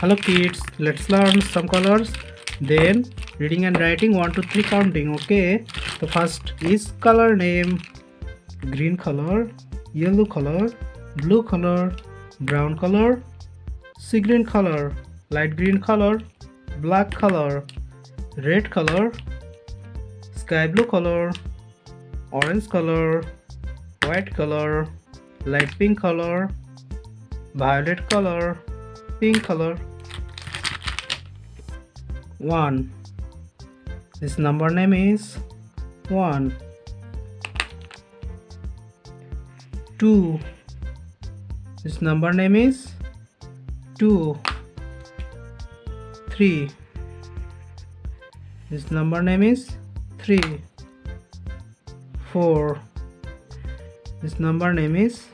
hello kids let's learn some colors. Then reading and writing one two three counting okay? The first is color name. Green color yellow color blue color brown color sea green color light green color black color red color sky blue color orange color white color light pink color violet color pink color. 1 this number name is 1 2 this number name is 2 3 this number name is 3 4 this number name is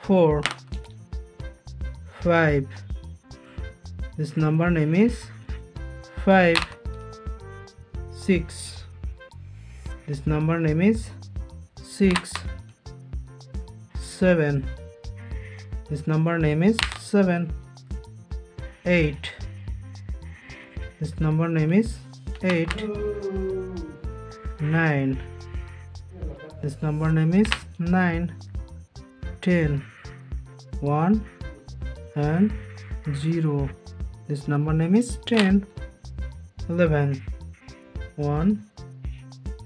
4 5 this number name is 5 6 this number name is 6 7 this number name is 7 8 this number name is 8 9 this number name is 9 10 1 and 0 this number name is 10 11 1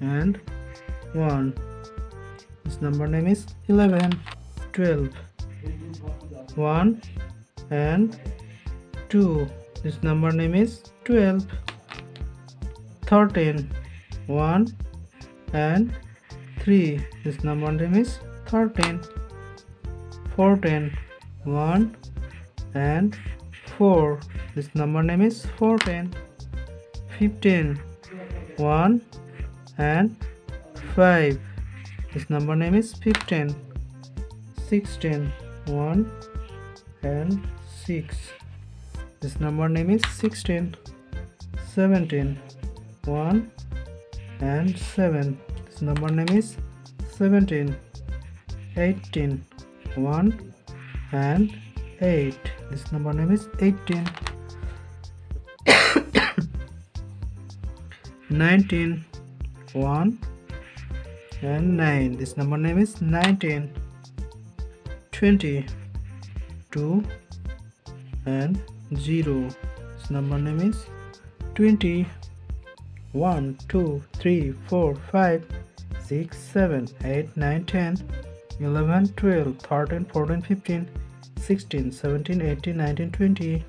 and 1 this number name is 11 12 1 and 2 this number name is 12 13 1 and 3 this number name is 13 14 1 and 4 this number name is 14 15 1 and 5 this number name is 15 16 1 and 6 this number name is 16 17 1 and 7 this number name is 17 18 1 and 8 this number name is 18 19 1 and 9 this number name is 19 20 2 and 0 this number name is 20 1 2 3 4 5 6 7 8 9 10 11 12 13 14 15 16 17 18 19 20